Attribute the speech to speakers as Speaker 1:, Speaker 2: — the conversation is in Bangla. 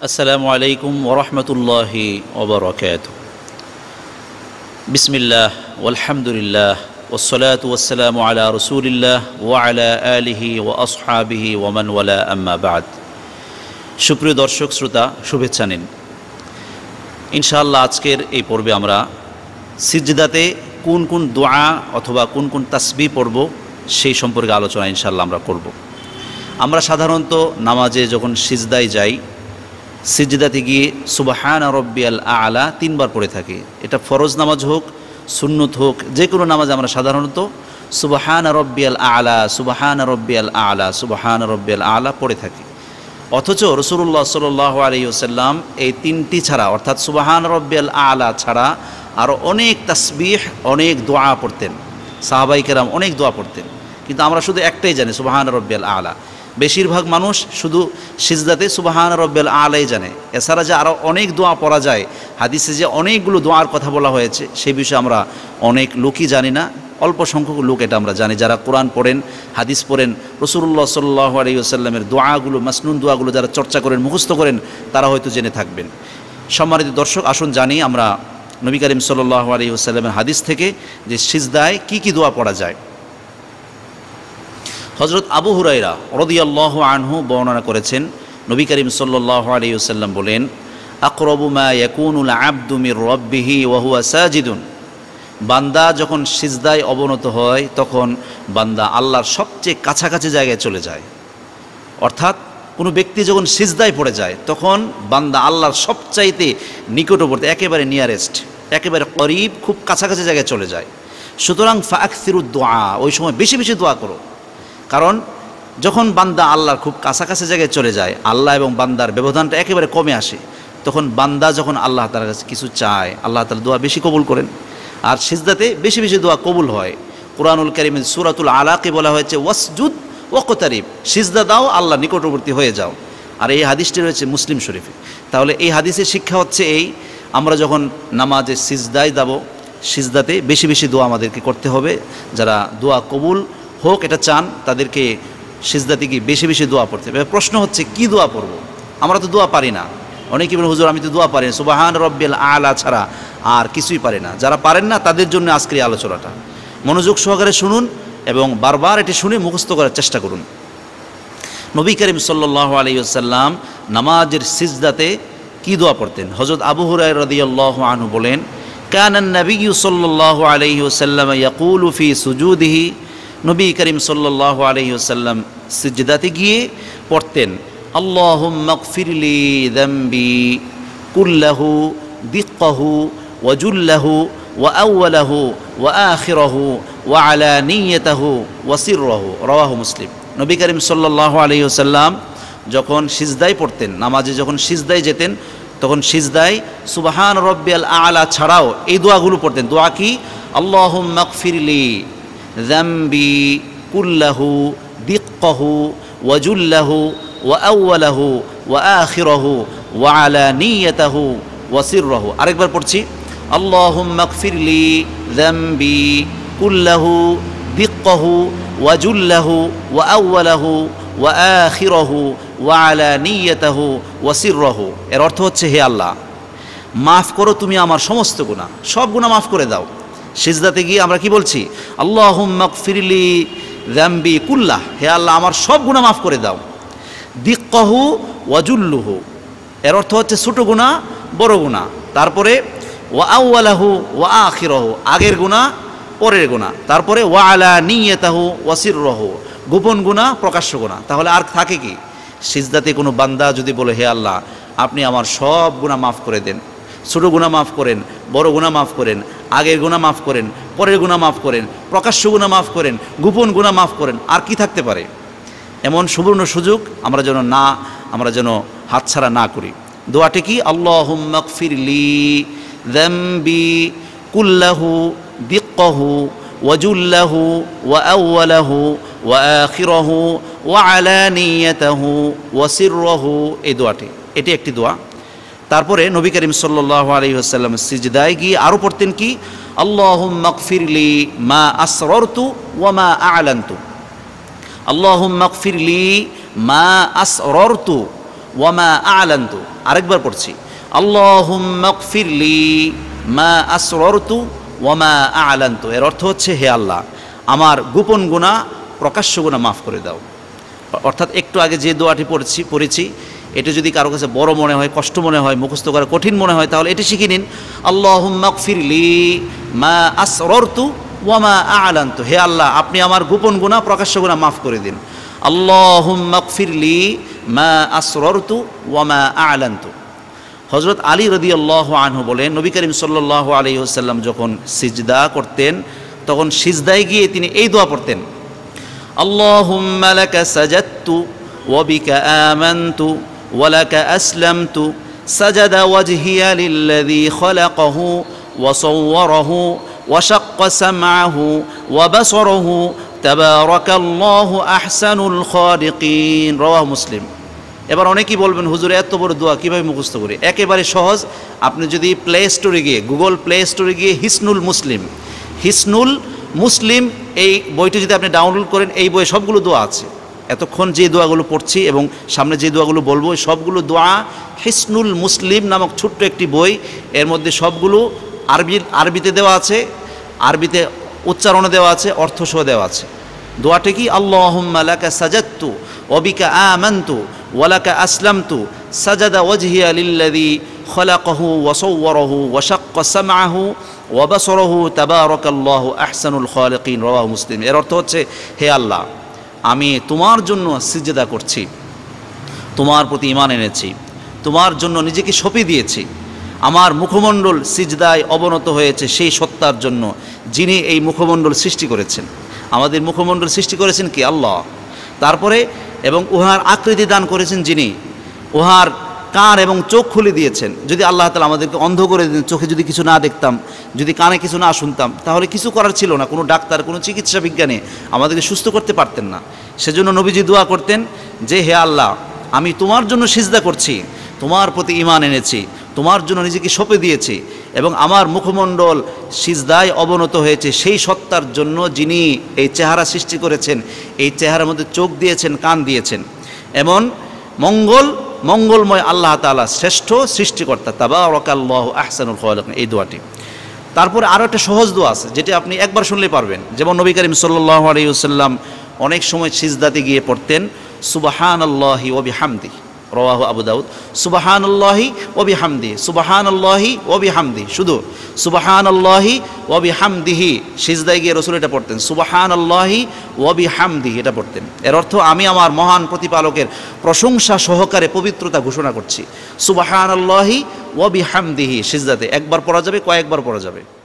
Speaker 1: আসসালামু আলাইকুম ওরহমতুল্লাহি ওবরকাত বিসমিল্লাহ আলহামদুলিল্লাহ ওসলাত ওসালাম আলা রসুলিল্লাহ ওয়ালা আলিহি ও আসহাবিহি ওমান ওয়ালা আম্মা বাদ সুপ্রিয় দর্শক শ্রোতা শুভেচ্ছা নিন ইনশাআল্লাহ আজকের এই পর্বে আমরা সিজদাতে কোন কোন দোয়া অথবা কোন কোন তাসবি পড়ব, সেই সম্পর্কে আলোচনা ইনশাল্লাহ আমরা করব। আমরা সাধারণত নামাজে যখন সিজদায় যাই, সিজদাতে গিয়ে সুবাহান রব্বিয়াল আলা তিনবার পড়ে থাকি। এটা ফরজ নামাজ হোক, সুন্নত হোক, যে কোনো নামাজ আমরা সাধারণত সুবাহান রব্বিয়াল আলা, সুবাহান রব্বিয়াল আলা, সুবাহান রব্বিয়াল আলা পড়ে থাকি। অথচ রসুল্লাহ সাল আলী ওসাল্লাম এই তিনটি ছাড়া, অর্থাৎ সুবাহান রব্বিয়াল আলা ছাড়া আরও অনেক তাসবিহ, অনেক দোয়া পড়তেন। সাহাবাইকেরাম অনেক দোয়া পড়তেন। কিন্তু আমরা শুধু একটাই জানি, সুবাহান রব্বিয়াল আলা। বেশিরভাগ মানুষ শুধু সিজদাতে সুবাহান রব্বেল আলাই জানে। এছাড়া যে আরও অনেক দোয়া পড়া যায়, হাদিসে যে অনেকগুলো দোয়ার কথা বলা হয়েছে সেই বিষয়ে আমরা অনেক লোকই জানি না। অল্প সংখ্যক লোক এটা আমরা জানি, যারা কোরআন পড়েন, হাদিস পড়েন রসুল্লাহ সাল্লাহ আলাইসাল্লামের দোয়াগুলো, মাসনুন দোয়াগুলো যারা চর্চা করেন, মুখস্থ করেন, তারা হয়তো জেনে থাকবেন। সম্মানিত দর্শক, আসুন জানি আমরা নবী করিম সাল্লাহ আলাইসাল্লামের হাদিস থেকে যে সিজদায় কি কি দোয়া পড়া যায়। হজরত আবু হুরাইরা রদিয়াল্লাহ আনহু বর্ণনা করেছেন, নবী করিম সাল্লাহ আলিউসাল্লাম বলেন, আকরবু মা আব্দুমির রব্বিহি ওয়াহুয়া সাজিদুন। বান্দা যখন সিজদায় অবনত হয়, তখন বান্দা আল্লাহর সবচেয়ে কাছাকাছি জায়গায় চলে যায়। অর্থাৎ কোনো ব্যক্তি যখন সিজদায় পড়ে যায়, তখন বান্দা আল্লাহর সবচাইতে নিকটবর্তী, একেবারে নিয়ারেস্ট একেবারে করিব, খুব কাছাকাছি জায়গায় চলে যায়। সুতরাং ফাকসিরুদ দোয়া, ওই সময় বেশি বেশি দোয়া করো। কারণ যখন বান্দা আল্লাহর খুব কাছাকাছি জায়গায় চলে যায়, আল্লাহ এবং বান্দার ব্যবধানটা একেবারে কমে আসে, তখন বান্দা যখন আল্লাহ তালার কাছে কিছু চায়, আল্লাহ তালা দোয়া বেশি কবুল করেন। আর সিজদাতে বেশি বেশি দোয়া কবুল হয়। কোরআনুল করিমের সুরাতুল আলাকে বলা হয়েছে, ওয়াসজুদ ওকতারিফ সিজদা দাও, আল্লাহ নিকটবর্তী হয়ে যাও। আর এই হাদিসটি রয়েছে মুসলিম শরীফে। তাহলে এই হাদিসের শিক্ষা হচ্ছে এই, আমরা যখন নামাজে সিজদায় দাব সিজদাতে বেশি বেশি দোয়া আমাদেরকে করতে হবে। যারা দোয়া কবুল হোক, এটা চান, তাদেরকে সিজদাতে গিয়ে বেশি বেশি দোয়া পড়তে হবে। প্রশ্ন হচ্ছে, কি দোয়া পড়ব? আমরা তো দোয়া পারি না। অনেকে বলে, হুজুর, আমি তো দোয়া পারি না। সুবাহান রব্বিল আলা ছাড়া আর কিছুই পারে না। যারা পারেন না, তাদের জন্য আজকের আলোচনাটা। মনোযোগ সহকারে শুনুন এবং বারবার এটি শুনে মুখস্থ করার চেষ্টা করুন। নবী করিম সাল্লাহ আলাইসাল্লাম নামাজের সিজদাতে কি দোয়া পড়তেন? হজরত আবু হুরাই রদিয়াল্লাহ আনহু বলেন কানান নবী সাল্লাহ আলাইহি ওসাল্লাম ইয়াকুল ফি সুজুদিহি। নবী করিম সাল্লাহ আলহিউসাল্লাম সিজদাতে গিয়ে পড়তেন আল্লাহ মকফিরলি দম্বি কুল্লাহু দিক্কাহু ওয়াজুল্লাহু ওয়া আউ্লাহু ওয়া আখিরহু ওয়াসির রওয়াহু মুসলিম। নবী করিম সাল্লাহ আলহিহসাল্লাম যখন সিজদাই পড়তেন, নামাজে যখন সিজদাই যেতেন, তখন সিজদাই সুবাহান রব্বিয়াল আলা ছাড়াও এই দোয়াগুলো পড়তেন। দোয়া কি? আল্লাহ মকফিরলি জাম্বি কুল্লাহু দিক্কহু ওয়াজুল্লাহু ওয়াউলাহু ওয়াখিরহু ওয়ালা নিয়তাহু ওয়াসিরহু আরেকবার পড়ছি আল্লাহ মকফিরলি জাম্বি কুল্লাহু, দিক্কহু, ওয়াজুল্লাহু ওয়া আউ্লাহু ওয়া আখিরহু ওয়া আলা নিয়তাহু এর অর্থ হচ্ছে, হে আল্লাহ, মাফ করো তুমি আমার সমস্ত গুণা, সব গুণা মাফ করে দাও। সিজদাতে গিয়ে আমরা কি বলছি? আল্লাহ ফিরিলি র্যাম্বি কুল্লাহ, হে আল্লাহ, আমার সব গুণা মাফ করে দাও। দিক্কহু, ওয়াজুল্লুহু, এর অর্থ হচ্ছে ছোট গুণা, বড় গুণা। তারপরে ওয়া আউ্লাহু ওয়া আখিরহু আগের গুণা পরের গুণা তারপরে ওয়া আলা নিয়তাহু ওয়াসির রহু গোপন গুণা প্রকাশ্য গুণা তাহলে আর থাকে কি? সিজদাতে কোনো বান্দা যদি বলে, হে আল্লাহ, আপনি আমার সব গুণা মাফ করে দেন। ছোটো গুণা মাফ করেন, বড় গুণা মাফ করেন, আগের গুণা মাফ করেন, পরের গুণা মাফ করেন, প্রকাশ্য গুণা মাফ করেন, গোপন গুণা মাফ করেন, আর কি থাকতে পারে? এমন সুবর্ণ সুযোগ আমরা যেন না, আমরা যেন হাতছাড়া না করি। দোয়াটি কি? আল্লাহ মকফিরলি দ্যাম্বি কুল্লাহু ওয়া ওয়া আখিরহু ওয়া আলানিয়াতাহু ওয়া সিররহু এই দোয়াটি। এটি একটি দোয়া। তারপরে নবী করিম সাল্লাহ আলী আসাল্লাম সিজদায় গিয়ে আরও পড়তেন কি? আল্লাহ মকফিরলি মা আসরতু ওয়ামা আলান্তু। আল্লাহ মকফিরলি মা আসরতু ওয়ামা আলান্তু। আরেকবার পড়ছি। আল্লাহ মকফিরলি মা আসরতু ওয়ামা আলান্তু, এর অর্থ হচ্ছে হে আল্লাহ, আমার গোপন গুণা প্রকাশ্য গুণা মাফ করে দাও। অর্থাৎ একটু আগে যে দোয়াটি পড়েছি পড়েছি, এটা যদি কারও কাছে বড় মনে হয়, কষ্ট মনে হয়, মুখস্থ করা কঠিন মনে হয়, তাহলে এটি শিখে নিন আল্লাহ মকফিরলি মা আসরতু ওয়ামা আলান্তু। হে আল্লাহ, আপনি আমার গোপন গুণা প্রকাশ্য গুণা মাফ করে দিন। আল্লাহ মকফিরলি মা আসরতু ওয়ামা আলান্তু। হজরত আলী রদি আল্লাহ আনহু বলেন নবী করিম সাল্লাহ আলী আসাল্লাম যখন সিজদা করতেন তখন সিজদায় গিয়ে তিনি এই দোয়া পড়তেন اللهم لك سجدت وبك آمنت ولك أسلمت سجد وجهي للذي خلقه وصوره وشق سمعه وبصره تبارك الله أحسن الخالقين رواه مسلم এবার অনেকেই বলবেন, হুজুর, এত বড় দোয়া কীভাবে মুখস্থ করি? একেবারে সহজ, আপনি যদি প্লে স্টোরে গিয়ে গুগল প্লে স্টোরে গিয়ে হিসনুল মুসলিম হিসনুল মুসলিম এই বইটি যদি আপনি ডাউনলোড করেন, এই বইয়ে সবগুলো দোয়া আছে। এতক্ষণ যে দোয়াগুলো পড়ছি এবং সামনে যে দোয়াগুলো বলব সবগুলো দোয়া হিসনুল মুসলিম নামক ছোট্ট একটি বই, এর মধ্যে সবগুলো আরবি, আরবিতে দেওয়া আছে, আরবিতে উচ্চারণে দেওয়া আছে, অর্থসহ দেওয়া আছে। দোয়াটি কি? আল্লাহম্মালাকা সাজাত্তু অবিকা আমান্তু, ওয়ালাকা আসলামতু, সাজাদা ওয়াজহিয়া লিল্লাযী খলাকাহু ওয়াসাওয়ারাহু ওয়াশাক্কা সামআহু ওয়াবাসরহু তাবারাকাল্লাহ আহসানুল খালিকিন, রাওয়াহু মুসলিম। এর অর্থ হচ্ছে, হে আল্লাহ, আমি তোমার জন্য সিজদা করছি, তোমার প্রতি ইমান এনেছি, তোমার জন্য নিজেকে সঁপে দিয়েছি। আমার মুখমণ্ডল সিজদায় অবনত হয়েছে সেই সত্তার জন্য যিনি এই মুখমণ্ডল সৃষ্টি করেছেন। আমাদের মুখমণ্ডল সৃষ্টি করেছেন কি? আল্লাহ। তারপরে এবং উহার আকৃতি দান করেছেন যিনি, উহার কান এবং চোখ খুলে দিয়েছেন। যদি আল্লাহ তালা আমাদেরকে অন্ধ করে দিন চোখে যদি কিছু না দেখতাম, যদি কানে কিছু না শুনতাম, তাহলে কিছু করার ছিল না। কোনো ডাক্তার, কোনো চিকিৎসা বিজ্ঞানে আমাদেরকে সুস্থ করতে পারতেন না। সেজন্য নবীজি দোয়া করতেন যে, হে আল্লাহ, আমি তোমার জন্য সিজদা করছি, তোমার প্রতি ইমান এনেছি, তোমার জন্য নিজেকে সঁপে দিয়েছি এবং আমার মুখমণ্ডল সিজদায় অবনত হয়েছে, সেই সত্তার জন্য যিনি এই চেহারা সৃষ্টি করেছেন, এই চেহারার মধ্যে চোখ দিয়েছেন, কান দিয়েছেন। এমন মঙ্গল, মঙ্গলময় আল্লাহ তালা শ্রেষ্ঠ সৃষ্টিকর্তা তাবা রকাল্লাহ আহসানুল খালক, এই দোয়াটি। তারপরে আরও একটা সহজ দোয়া আছে, যেটি আপনি একবার শুনলে পারবেন। যেমন নবী করিম সাল্লাহ আলাইসাল্লাম অনেক সময় সিজদাতে গিয়ে পড়তেন সুবাহান আল্লাহি ওবি হামদি রওয়াহু আবু দাউদ সুবাহান আল্লাহি ওবি হামদি সুবাহান আল্লাহি ওবি হামদি শুধু সুবাহান আল্লাহি ওবি হামদিহি সিজদায় গিয়ে রসুল এটা পড়তেন সুবাহান আল্লাহি ওবি হামদিহি এটা পড়তেন। এর অর্থ আমি আমার মহান প্রতিপালকের প্রশংসা সহকারে পবিত্রতা ঘোষণা করছি সুবাহান আল্লাহি ওবি হামদিহি সিজদাতে। একবার পড়া যাবে, কয়েকবার পড়া যাবে।